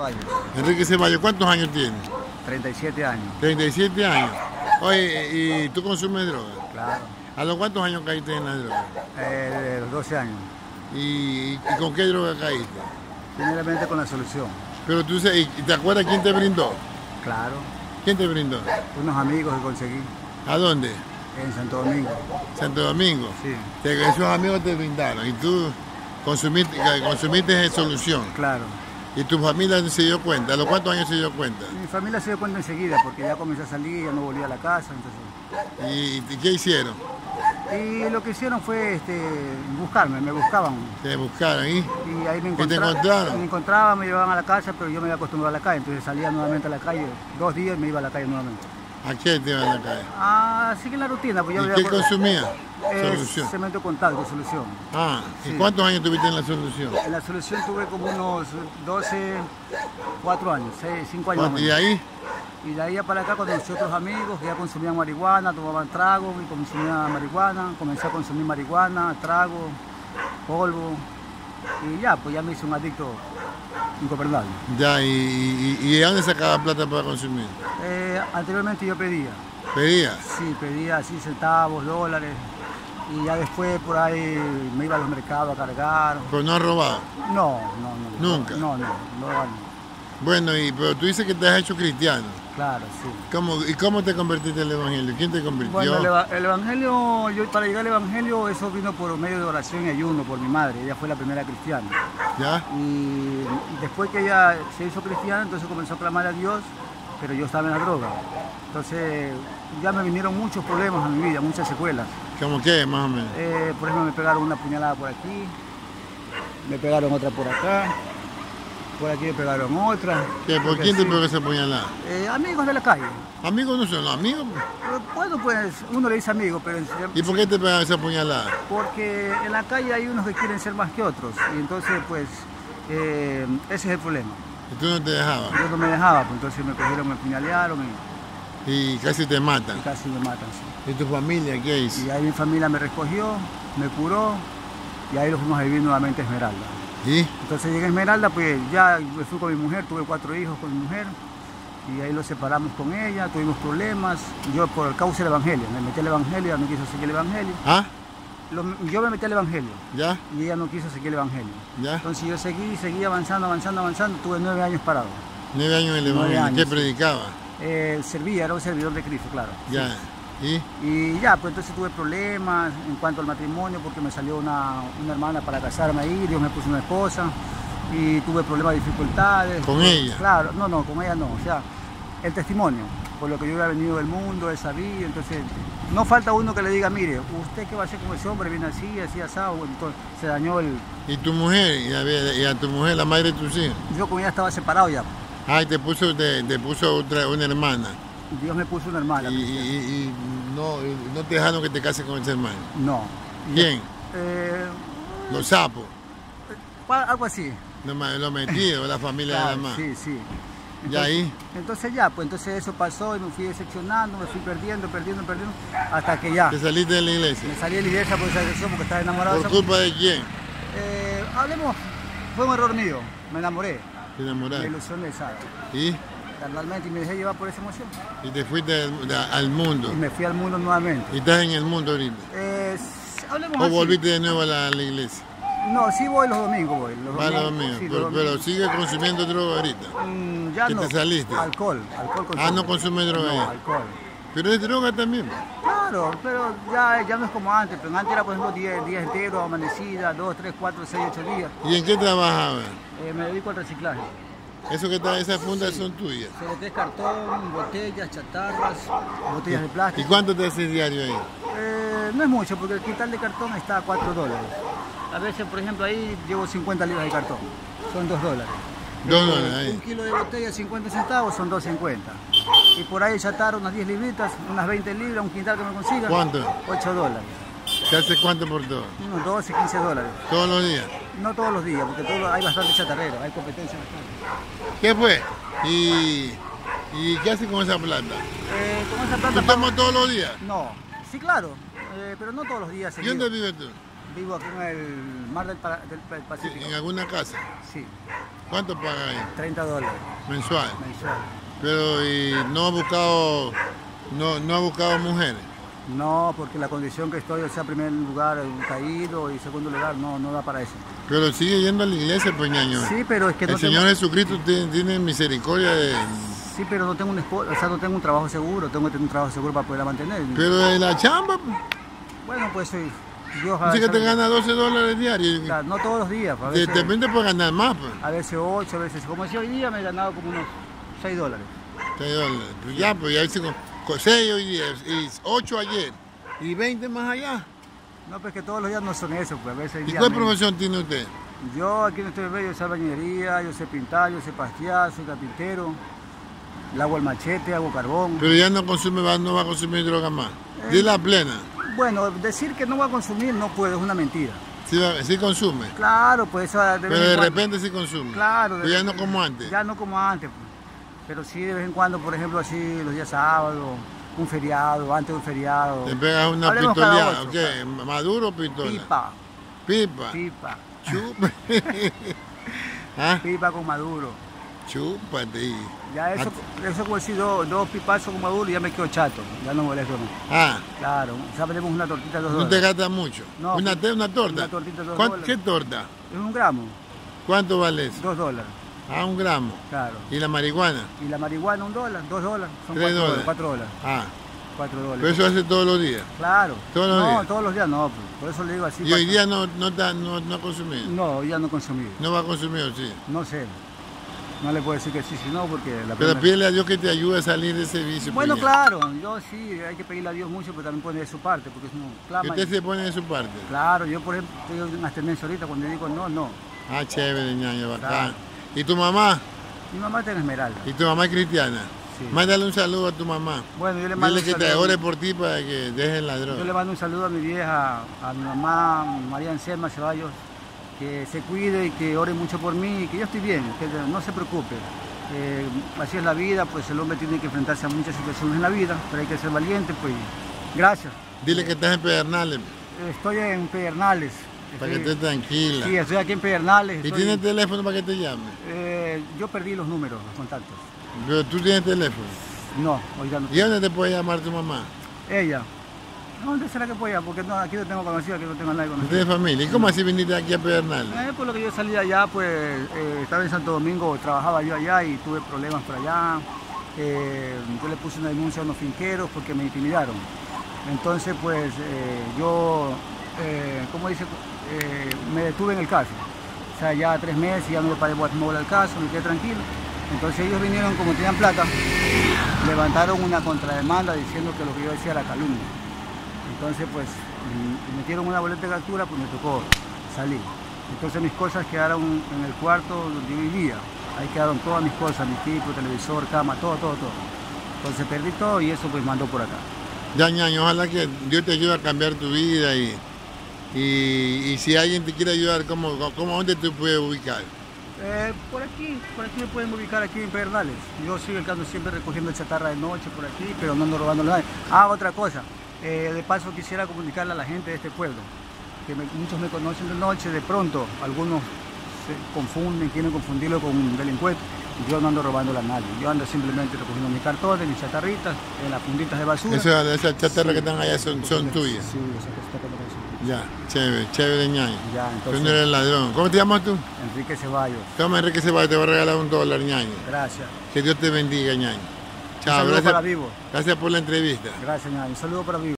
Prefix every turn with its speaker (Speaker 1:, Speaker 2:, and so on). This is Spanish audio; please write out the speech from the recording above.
Speaker 1: Ceballos.
Speaker 2: Enrique Ceballos, ¿cuántos años tiene?
Speaker 1: 37 años.
Speaker 2: 37 años. Oye, ¿y tú consumes droga?
Speaker 1: Claro.
Speaker 2: ¿A los cuántos años caíste en la droga?
Speaker 1: Eh, de los 12 años.
Speaker 2: ¿Y, y con qué droga caíste?
Speaker 1: Primeramente con la solución.
Speaker 2: Pero tú sabes, ¿y te acuerdas quién te brindó?
Speaker 1: Claro.
Speaker 2: ¿Quién te brindó?
Speaker 1: Unos amigos que conseguí
Speaker 2: ¿A dónde?
Speaker 1: en Santo Domingo.
Speaker 2: Santo Domingo.
Speaker 1: Sí.
Speaker 2: Te- esos amigos te brindaron y tú consumiste, consumiste solución.
Speaker 1: Claro.
Speaker 2: ¿Y tu familia se dio cuenta? ¿A los cuántos años se dio cuenta?
Speaker 1: Mi familia se dio cuenta enseguida porque ya comencé a salir, ya no volví a la casa. Entonces...
Speaker 2: ¿Y, y qué hicieron?
Speaker 1: Y lo que hicieron fue este, buscarme, me buscaban.
Speaker 2: Te buscaron y
Speaker 1: Y ahí me
Speaker 2: ¿Y te
Speaker 1: encontraban.
Speaker 2: encontraron?
Speaker 1: Me encontraban, me llevaban a la casa, pero yo me había acostumbrado a la calle. Entonces salía nuevamente a la calle. Dos días y me iba a la calle nuevamente.
Speaker 2: ¿A qué te iban a calle?
Speaker 1: Ah, sigue la rutina. Pues yo
Speaker 2: ¿Y qué consumía?
Speaker 1: Eh,
Speaker 2: Solución.
Speaker 1: Cemento con talco, solución.
Speaker 2: Ah, ¿y
Speaker 1: Sí.
Speaker 2: cuántos años tuviste en la solución?
Speaker 1: En la solución tuve como unos 12, 4 años, 6, 5 años.
Speaker 2: ¿Y
Speaker 1: menos.
Speaker 2: ahí?
Speaker 1: Y de ahí para acá conocí otros amigos que ya consumían marihuana, tomaban trago y consumían marihuana. Comencé a consumir marihuana, trago, polvo. Y ya, pues ya me hice un adicto ingobernable.
Speaker 2: Ya, ¿y, y, y de dónde sacaba plata para consumir?
Speaker 1: Eh, anteriormente yo pedía,
Speaker 2: ¿Pedías?
Speaker 1: sí, pedía así centavos, dólares. Y ya después por ahí me iba a los mercados a cargar.
Speaker 2: Pero no has robado.
Speaker 1: No, no, no.
Speaker 2: Nunca.
Speaker 1: No, no, no, no.
Speaker 2: Bueno, y, pero tú dices que te has hecho cristiano.
Speaker 1: Claro, sí.
Speaker 2: ¿Cómo, ¿Y cómo te convertiste al Evangelio? ¿Quién te convirtió?
Speaker 1: Bueno, el, eva- el evangelio, yo para llegar al evangelio, eso vino por medio de oración y ayuno por mi madre. Ella fue la primera cristiana.
Speaker 2: ¿Ya?
Speaker 1: Y después que ella se hizo cristiana, entonces comenzó a clamar a Dios, pero yo estaba en la droga. Entonces ya me vinieron muchos problemas a mi vida, muchas secuelas.
Speaker 2: ¿Cómo qué, más o menos?
Speaker 1: Eh, por ejemplo, me pegaron una puñalada por aquí, me pegaron otra por acá, por aquí me pegaron otra.
Speaker 2: ¿Qué, ¿Por quién te pegó esa puñalada?
Speaker 1: Eh, amigos de la calle.
Speaker 2: Amigos no son los amigos. pues.
Speaker 1: Bueno, pues uno le dice amigo, pero en-
Speaker 2: ¿Y por qué te pegaron esa puñalada?
Speaker 1: porque en la calle hay unos que quieren ser más que otros y entonces pues eh, ese es el problema.
Speaker 2: Y tú no te dejabas.
Speaker 1: Yo no me dejaba, pues entonces me cogieron, me puñalearon y,
Speaker 2: Y casi te matan.
Speaker 1: y casi me matan. sí.
Speaker 2: ¿Y tu familia qué hizo?
Speaker 1: Y ahí mi familia me recogió, me curó y ahí lo fuimos a vivir nuevamente a Esmeralda.
Speaker 2: ¿Y?
Speaker 1: Entonces llegué a Esmeralda, pues ya me fui con mi mujer, tuve cuatro hijos con mi mujer y ahí los separamos con ella, tuvimos problemas. Yo por el causa del Evangelio, me metí al Evangelio, ella no quiso seguir el Evangelio.
Speaker 2: ¿Ah?
Speaker 1: Lo- yo me metí al Evangelio
Speaker 2: ¿Ya?
Speaker 1: y ella no quiso seguir el Evangelio.
Speaker 2: ¿Ya?
Speaker 1: Entonces yo seguí, seguí avanzando, avanzando, avanzando, tuve nueve años parado.
Speaker 2: Nueve años en el Evangelio. ¿Qué predicaba?
Speaker 1: Eh, servía, era un servidor de Cristo, claro.
Speaker 2: Ya. ¿Y?
Speaker 1: Y ya, pues entonces tuve problemas en cuanto al matrimonio porque me salió una, una hermana para casarme ahí, Dios me puso una esposa y tuve problemas, dificultades.
Speaker 2: ¿Con ella?
Speaker 1: Claro, no, no, con ella no. O sea, el testimonio, por lo que yo había venido del mundo, he sabido, entonces no falta uno que le diga, mire, ¿usted qué va a hacer con ese hombre? Viene así, así, asado, entonces se dañó el...
Speaker 2: ¿Y tu mujer? ¿Y a, y a tu mujer, la madre de tus hijos?
Speaker 1: Yo con ella estaba separado ya.
Speaker 2: Ay, te puso, te, te puso otra, una hermana.
Speaker 1: Dios me puso una hermana.
Speaker 2: Y, y- y- y no, no te dejaron que te cases con ese hermano.
Speaker 1: No.
Speaker 2: ¿Quién?
Speaker 1: Eh,
Speaker 2: Los sapos.
Speaker 1: pa- algo así.
Speaker 2: Los, ma- los metidos, la familia de la
Speaker 1: Claro,
Speaker 2: mamá.
Speaker 1: sí, sí.
Speaker 2: ¿Y ahí?
Speaker 1: Entonces ya, pues entonces eso pasó y me fui decepcionando, me fui perdiendo, perdiendo, perdiendo, hasta que ya
Speaker 2: ¿Te saliste de la iglesia?
Speaker 1: me salí de la iglesia por esa razón, porque estaba enamorado
Speaker 2: ¿Por culpa de quién?
Speaker 1: Eh, hablemos, fue un error mío, me enamoré,
Speaker 2: Te
Speaker 1: me
Speaker 2: enamoraste.
Speaker 1: ilusioné, ¿sabes?
Speaker 2: ¿Y?
Speaker 1: Carnalmente y me dejé llevar por esa emoción.
Speaker 2: Y te fuiste al, de- al mundo.
Speaker 1: Y me fui al mundo nuevamente.
Speaker 2: Y estás en el mundo ahorita.
Speaker 1: Eh,
Speaker 2: ¿O
Speaker 1: así.
Speaker 2: volviste de nuevo a la, a la iglesia?
Speaker 1: No, sí voy los domingos, voy. Los
Speaker 2: Va
Speaker 1: domingos, sí,
Speaker 2: pero, pero
Speaker 1: domingos.
Speaker 2: sigue consumiendo droga ahorita.
Speaker 1: Mm, ya
Speaker 2: ¿Que
Speaker 1: no.
Speaker 2: te saliste?
Speaker 1: Alcohol, alcohol consumo.
Speaker 2: Ah, no consume droga
Speaker 1: No, alcohol.
Speaker 2: Pero es droga también.
Speaker 1: Claro, pero ya, ya no es como antes. Pero antes era, por ejemplo, 10 días enteros, amanecida, 2, 3, 4, 6, 8 días.
Speaker 2: ¿Y en qué trabajabas?
Speaker 1: Eh, me dedico al reciclaje.
Speaker 2: Eso que está, esas fundas son tuyas.
Speaker 1: CDT, cartón, botellas, chatarras, botellas de
Speaker 2: ¿Y
Speaker 1: plástico.
Speaker 2: cuánto te haces diario ahí?
Speaker 1: Eh, no es mucho, porque el quintal de cartón está a 4 dólares. A veces, por ejemplo, ahí llevo 50 libras de cartón. Son 2 dólares.
Speaker 2: Dos
Speaker 1: Eh,
Speaker 2: dólares ahí.
Speaker 1: Un kilo de botella, 50 centavos, son 2.50. Y por ahí chatarra unas 10 libritas, unas 20 libras, un quintal que me consiga.
Speaker 2: ¿Cuánto?
Speaker 1: 8 dólares.
Speaker 2: ¿Te hace cuánto por todo?
Speaker 1: Unos 12, 15 dólares.
Speaker 2: Todos los días.
Speaker 1: No todos los días, porque todo- hay bastante chatarrero, hay competencia bastante.
Speaker 2: ¿Qué fue? ¿Y, y qué haces con esa plata?
Speaker 1: Eh, con esa
Speaker 2: ¿Tú
Speaker 1: plata...
Speaker 2: tomas todos los días?
Speaker 1: No, sí, claro, eh, pero no todos los días.
Speaker 2: ¿Y dónde vives tú?
Speaker 1: Vivo aquí en el Mar del, Pacífico.
Speaker 2: ¿En alguna casa?
Speaker 1: Sí,
Speaker 2: ¿Cuánto paga ahí?
Speaker 1: 30 dólares
Speaker 2: Mensual.
Speaker 1: mensual.
Speaker 2: Pero y no ha buscado, no, no ha buscado mujeres.
Speaker 1: No, porque la condición que estoy, o sea, primer lugar un caído y segundo lugar, no, no da para eso.
Speaker 2: Pero sigue yendo a la iglesia, pues ñaño.
Speaker 1: Sí, pero es que no
Speaker 2: El Señor
Speaker 1: tengo,
Speaker 2: Jesucristo tiene, tiene misericordia de...
Speaker 1: sí, pero no tengo un o sea, no tengo un trabajo seguro, tengo que tener un trabajo seguro para poderla mantener.
Speaker 2: Pero de la chamba, pues.
Speaker 1: Bueno, pues Dios
Speaker 2: Dice que te gana 12 dólares diarios.
Speaker 1: Claro, no todos los días, a
Speaker 2: De
Speaker 1: veces,
Speaker 2: repente puedes ganar más, pues.
Speaker 1: a veces 8, a veces, como decía hoy día, me he ganado como unos 6 dólares.
Speaker 2: 6 dólares. Pues ya, pues ya hice 6 hoy día, y 8 ayer, y 20 más allá.
Speaker 1: No, pues que todos los días no son eso, pues a veces
Speaker 2: ¿Y cuál profesión tiene usted?
Speaker 1: Yo aquí en este bebé, yo sé albañilería, yo sé pintar, yo sé pastear, soy carpintero, le hago el machete, hago carbón.
Speaker 2: Pero ya no consume, va- no va a consumir droga más.
Speaker 1: Eh.
Speaker 2: Dile la plena.
Speaker 1: Bueno, decir que no va a consumir no puedo, es una mentira.
Speaker 2: Sí, sí consume.
Speaker 1: Claro, pues eso de
Speaker 2: Pero de repente sí consume.
Speaker 1: Claro, de
Speaker 2: Pero ya no como antes.
Speaker 1: Ya no como antes, pues. Pero sí de vez en cuando, por ejemplo, así los días sábados, un feriado, antes de un feriado.
Speaker 2: Te pegas una pistoleada. ¿Qué? ¿Maduro o pistola?
Speaker 1: Pipa,
Speaker 2: Pipa.
Speaker 1: pipa,
Speaker 2: Chupa. ¿Ah?
Speaker 1: pipa con maduro.
Speaker 2: Chúpate.
Speaker 1: Ya eso, eso como decir dos, dos pipazos con maduro y ya me quedo chato, ya no molesto.
Speaker 2: Ah,
Speaker 1: Claro, ya vendemos una tortita de dos
Speaker 2: no te
Speaker 1: dólares.
Speaker 2: gastas mucho.
Speaker 1: No,
Speaker 2: una, te- una torta.
Speaker 1: una tortita de dos
Speaker 2: ¿Cuán-
Speaker 1: dólares.
Speaker 2: ¿Qué torta?
Speaker 1: Es un gramo,
Speaker 2: ¿Cuánto vale eso?
Speaker 1: dos dólares,
Speaker 2: Ah, un gramo.
Speaker 1: claro.
Speaker 2: ¿Y la marihuana?
Speaker 1: Y la marihuana un dólar, dos dólares, son
Speaker 2: Tres
Speaker 1: cuatro
Speaker 2: dólares.
Speaker 1: cuatro dólares,
Speaker 2: Ah,
Speaker 1: cuatro
Speaker 2: pero
Speaker 1: dólares.
Speaker 2: eso hace todos los días.
Speaker 1: Claro.
Speaker 2: ¿Todos los
Speaker 1: no,
Speaker 2: días?
Speaker 1: todos los días no, pues, por eso le digo así.
Speaker 2: Y hoy
Speaker 1: para-
Speaker 2: día no, no, no, no ha consumido.
Speaker 1: No, hoy ya no consumí.
Speaker 2: No va a consumir, ¿o sí.
Speaker 1: No sé. No le puedo decir que sí, si no, porque la
Speaker 2: Pero
Speaker 1: primera-
Speaker 2: pídele a Dios que te ayude a salir de ese vicio.
Speaker 1: Bueno,
Speaker 2: pues,
Speaker 1: claro, yo sí, hay que pedirle a Dios mucho, pero también pone de su parte, porque es un
Speaker 2: Que
Speaker 1: clama.
Speaker 2: usted
Speaker 1: y-
Speaker 2: se pone de su parte.
Speaker 1: Claro, yo por ejemplo en una tendencia ahorita cuando digo no, no.
Speaker 2: Ah, chévere, ñaño, bacán.
Speaker 1: Claro.
Speaker 2: ¿Y tu mamá?
Speaker 1: Mi mamá está en Esmeralda.
Speaker 2: ¿Y tu mamá es cristiana?
Speaker 1: Sí.
Speaker 2: Mándale un saludo a tu mamá.
Speaker 1: Bueno, yo le mando
Speaker 2: Dile
Speaker 1: un
Speaker 2: que te
Speaker 1: saludo.
Speaker 2: ore por ti para que dejen la
Speaker 1: Yo le
Speaker 2: droga.
Speaker 1: mando un saludo a mi vieja, a mi mamá, María Anselma Ceballos, que se cuide y que ore mucho por mí que yo estoy bien, que no se preocupe. Eh, así es la vida, pues el hombre tiene que enfrentarse a muchas situaciones en la vida, pero hay que ser valiente, pues gracias.
Speaker 2: Dile que estás en Pedernales
Speaker 1: Estoy en Pedernales.
Speaker 2: Para que estés tranquila.
Speaker 1: Sí, estoy aquí en Pedernales.
Speaker 2: ¿Y
Speaker 1: estoy-
Speaker 2: tienes teléfono para que te llame?
Speaker 1: eh, yo perdí los números, los contactos.
Speaker 2: Pero tú tienes teléfono.
Speaker 1: No, ya no.
Speaker 2: ¿Y dónde te puede llamar tu mamá?
Speaker 1: Ella. ¿Dónde será que pueda? Porque no, aquí no tengo conocido, aquí no tengo nadie
Speaker 2: ¿No
Speaker 1: conocido.
Speaker 2: tienes familia? ¿Y cómo así viniste aquí a Pedernales?
Speaker 1: Eh, por lo que yo salí allá, pues eh, estaba en Santo Domingo, trabajaba yo allá y tuve problemas por allá. Eh, yo le puse una denuncia a unos finqueros porque me intimidaron. Entonces, pues yo, ¿cómo dice? Eh, me detuve en el caso. O sea, ya tres meses, ya no le paré bola al caso, me quedé tranquilo. Entonces ellos vinieron, como tenían plata, levantaron una contrademanda diciendo que lo que yo decía era calumnia. Entonces, pues, mm, metieron una boleta de captura, pues me tocó salir. Entonces mis cosas quedaron en el cuarto donde vivía. Ahí quedaron todas mis cosas, mi equipo, televisor, cama, todo, todo, todo. Entonces perdí todo y eso pues mandó por acá.
Speaker 2: Ya, ñaño, ojalá que Dios te ayude a cambiar tu vida y, y, y si alguien te quiere ayudar, ¿cómo, cómo, ¿dónde te puede ubicar?
Speaker 1: Eh, por aquí, por aquí me pueden ubicar aquí en Pedernales. Yo sigo el caso siempre recogiendo chatarra de noche por aquí, pero no ando robando nada. Ah, otra cosa. eh, de paso quisiera comunicarle a la gente de este pueblo, que me- muchos me conocen de noche, de pronto algunos se confunden, quieren confundirlo con un delincuente. Yo no ando robando a nadie, yo ando simplemente recogiendo mis cartones, mis chatarritas, en las funditas de basura.
Speaker 2: Esa- Esas chatarras que están allá son, son tuyas.
Speaker 1: Sí, esas tuyas.
Speaker 2: Ya, chévere, chévere, ñaño.
Speaker 1: Ya,
Speaker 2: Tú
Speaker 1: entonces,
Speaker 2: no eres ladrón. ¿Cómo te llamas tú?
Speaker 1: Enrique Ceballos,
Speaker 2: Toma, Enrique Ceballos, te voy a regalar un dólar, ñaño.
Speaker 1: gracias.
Speaker 2: Que Dios te bendiga.
Speaker 1: Un
Speaker 2: Chao,
Speaker 1: saludo
Speaker 2: gracias,
Speaker 1: para Vivo.
Speaker 2: gracias por la entrevista.
Speaker 1: Gracias, ñaño. Un saludo para Vivo.